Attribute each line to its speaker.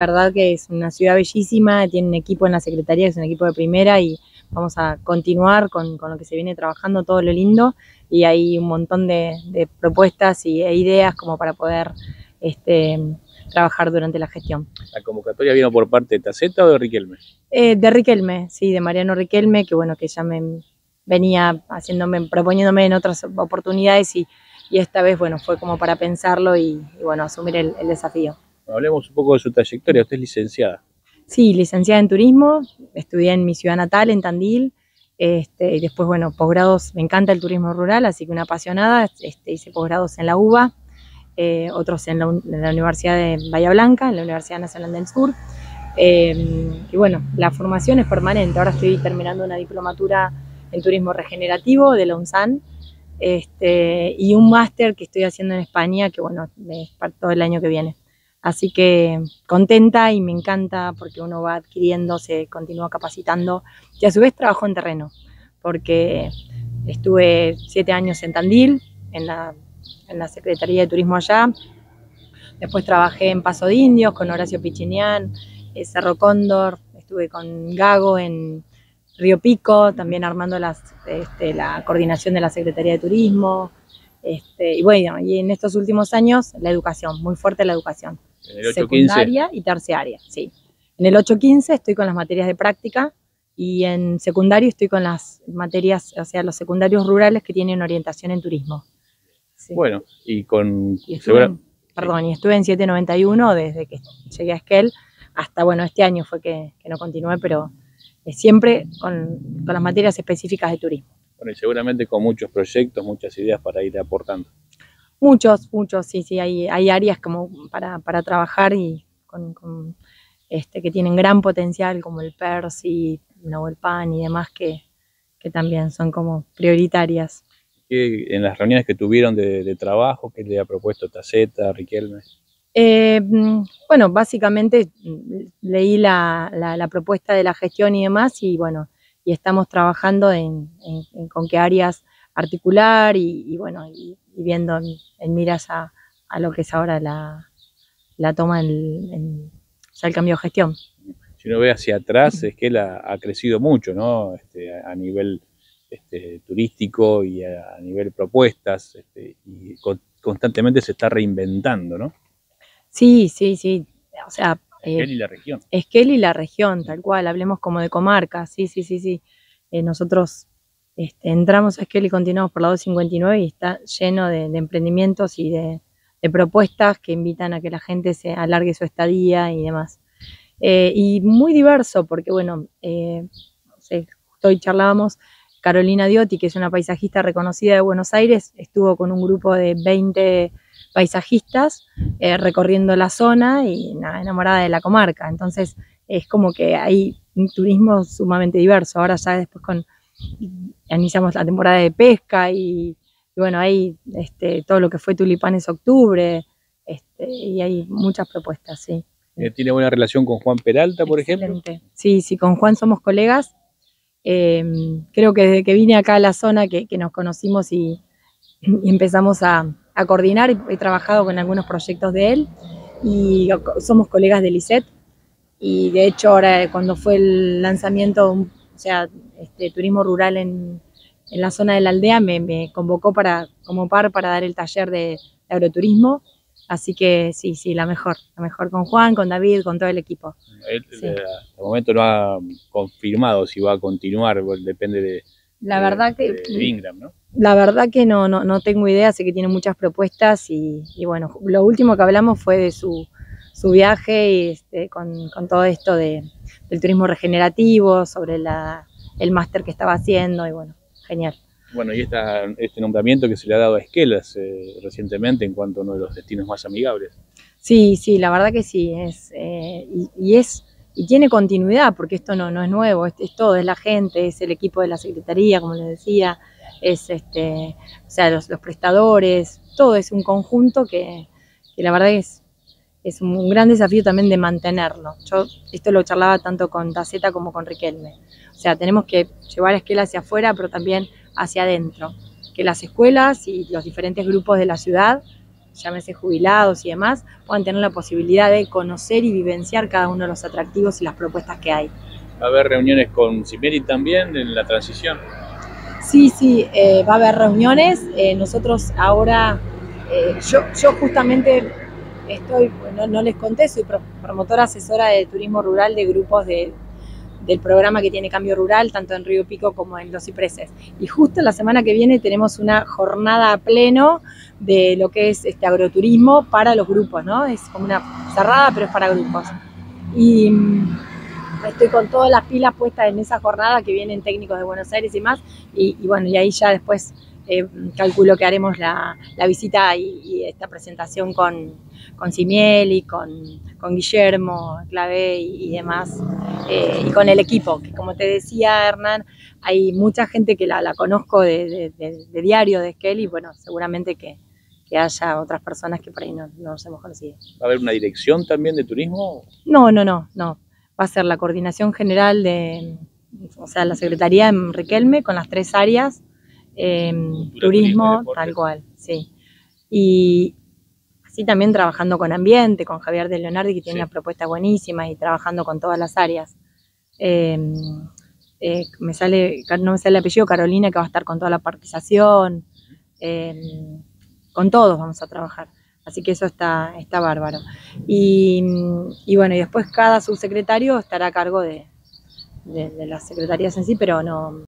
Speaker 1: La verdad que es una ciudad bellísima, tiene un equipo en la Secretaría que es un equipo de primera y vamos a continuar con, con lo que se viene trabajando, todo lo lindo, y hay un montón de, de propuestas y, e ideas como para poder este, trabajar durante la gestión.
Speaker 2: ¿La convocatoria vino por parte de Taceta o de Riquelme?
Speaker 1: Eh, de Riquelme, sí, de Mariano Riquelme, que bueno, que ya me venía haciéndome, proponiéndome en otras oportunidades y, y esta vez, bueno, fue como para pensarlo y, y bueno, asumir el, el desafío.
Speaker 2: Hablemos un poco de su trayectoria. Usted es licenciada.
Speaker 1: Sí, licenciada en turismo, estudié en mi ciudad natal, en Tandil, este, y después, bueno, posgrados, me encanta el turismo rural, así que una apasionada, este, hice posgrados en la UBA, eh, otros en la, Universidad de Bahía Blanca, en la Universidad Nacional del Sur, eh, y bueno, la formación es permanente, ahora estoy terminando una diplomatura en turismo regenerativo de la UNSAN, este, y un máster que estoy haciendo en España, que bueno, es para todo el año que viene. Así que contenta y me encanta porque uno va adquiriendo, se continúa capacitando y a su vez trabajo en terreno, porque estuve siete años en Tandil, en la, en la Secretaría de Turismo allá, después trabajé en Paso de Indios con Horacio Pichinian, Cerro Cóndor, estuve con Gago en Río Pico, también armando las, este, la coordinación de la Secretaría de Turismo, este, y bueno, y en estos últimos años la educación, muy fuerte la educación secundaria y terciaria, sí. En el 815 estoy con las materias de práctica y en secundario estoy con las materias, o sea, los secundarios rurales que tienen orientación en turismo.
Speaker 2: Sí. Bueno, y con...
Speaker 1: Y estuve, en, perdón, y estuve en 791 desde que llegué a Esquel hasta, bueno, este año fue que, que no continué, pero siempre con, con las materias específicas de turismo.
Speaker 2: Bueno, y seguramente con muchos proyectos, muchas ideas para ir aportando.
Speaker 1: Muchos, muchos, sí, sí, hay, hay áreas como para, para trabajar y con, con, este, que tienen gran potencial, como el PERS y el PAN y demás, que, que también son como prioritarias.
Speaker 2: En las reuniones que tuvieron de, de trabajo, ¿qué le ha propuesto Taceta, Riquelme?
Speaker 1: Eh, bueno, básicamente leí la, la, la, propuesta de la gestión y demás y bueno, y estamos trabajando en, en, en con qué áreas articular y, y bueno, y, y, viendo en, en miras a, a, lo que es ahora la, la toma en, en ya el cambio de gestión.
Speaker 2: Si uno ve hacia atrás, es que él ha, ha crecido mucho, ¿no? Este, a nivel este, turístico y a, a, nivel propuestas, este, y con, constantemente se está reinventando, ¿no?
Speaker 1: Sí, sí, sí. O sea,
Speaker 2: Esquel eh, y la región.
Speaker 1: Esquel y la región, tal cual. Hablemos como de comarca. Sí, sí, sí, sí. Eh, nosotros este, entramos a Esquel y continuamos por la 259 y está lleno de, emprendimientos y de, propuestas que invitan a que la gente se alargue su estadía y demás. Eh, y muy diverso, porque bueno, eh, no sé, hoy charlábamos, Carolina Diotti, que es una paisajista reconocida de Buenos Aires, estuvo con un grupo de 20 paisajistas eh, recorriendo la zona y enamorada de la comarca. Entonces es como que hay un turismo sumamente diverso. Ahora ya después con iniciamos la temporada de pesca y, y bueno, hay este, todo lo que fue Tulipanes Octubre este, y hay muchas propuestas, sí.
Speaker 2: ¿Tiene buena relación con Juan Peralta, por
Speaker 1: Excelente. ejemplo? Sí, sí, con Juan somos colegas. Eh, creo que desde que vine acá a la zona que, que nos conocimos y, y empezamos a, a, coordinar, he trabajado con algunos proyectos de él y somos colegas del ISET y de hecho ahora cuando fue el lanzamiento, o sea, este, turismo rural en, en, la zona de la aldea, me, me, convocó para, como par para dar el taller de, de agroturismo Así que sí, sí, la mejor, la mejor con Juan, con David, con todo el equipo.
Speaker 2: Él sí. hasta el momento no ha confirmado si va a continuar, depende de,
Speaker 1: la verdad que,
Speaker 2: de Ingram, ¿no?
Speaker 1: La verdad que no, no, no tengo idea, sé que tiene muchas propuestas y, y bueno, lo último que hablamos fue de su, su viaje y este, con, con, todo esto de, del turismo regenerativo, sobre la, el máster que estaba haciendo y bueno, genial.
Speaker 2: Bueno, y esta, este nombramiento que se le ha dado a Esquelas eh, recientemente en cuanto a uno de los destinos más amigables.
Speaker 1: Sí, sí, la verdad que sí, es, eh, y, y, es, y tiene continuidad, porque esto no, no es nuevo, es, es, todo, es la gente, es el equipo de la Secretaría, como les decía, es este, o sea, los, los prestadores, todo es un conjunto que, que la verdad es, es un, gran desafío también de mantenerlo. Yo esto lo charlaba tanto con Taceta como con Riquelme. O sea, tenemos que llevar a Esquela hacia afuera, pero también hacia adentro, que las escuelas y los diferentes grupos de la ciudad llámese jubilados y demás, puedan tener la posibilidad de conocer y vivenciar cada uno de los atractivos y las propuestas que hay.
Speaker 2: ¿Va a haber reuniones con Cimeri también en la transición?
Speaker 1: Sí, sí, eh, va a haber reuniones. Eh, nosotros ahora, eh, yo, yo justamente estoy, no, no les conté, soy promotora asesora de turismo rural de grupos de, del programa que tiene Cambio Rural, tanto en Río Pico como en Los Cipreses. Y justo la semana que viene tenemos una jornada a pleno de lo que es este agroturismo para los grupos, ¿no? Es como una cerrada, pero es para grupos. Y mm, estoy con todas las pilas puestas en esa jornada que vienen técnicos de Buenos Aires y más. Y bueno, y ahí ya después eh, calculo que haremos la, la visita y, y, esta presentación con, con Simiel con, con Guillermo, Clavé y, y demás, eh, y con el equipo, que como te decía Hernán, hay mucha gente que la, la conozco de, de, de, de, diario de Esquel y bueno, seguramente que, que haya otras personas que por ahí no, no nos hemos conocido.
Speaker 2: ¿Va a haber una dirección también de turismo?
Speaker 1: No, no, no, no. Va a ser la coordinación general de, o sea, la Secretaría en Riquelme con las tres áreas eh, turismo, tal cual, sí. Y así también trabajando con ambiente, con Javier de Leonardi, que tiene sí. una propuesta buenísima y trabajando con todas las áreas. Eh, eh, me sale, no me sale el apellido, Carolina, que va a estar con toda la partización, con todos vamos a trabajar. Así que eso está, está bárbaro. Y, y, bueno, y después cada subsecretario estará a cargo de, de, de las secretarías en sí, pero no,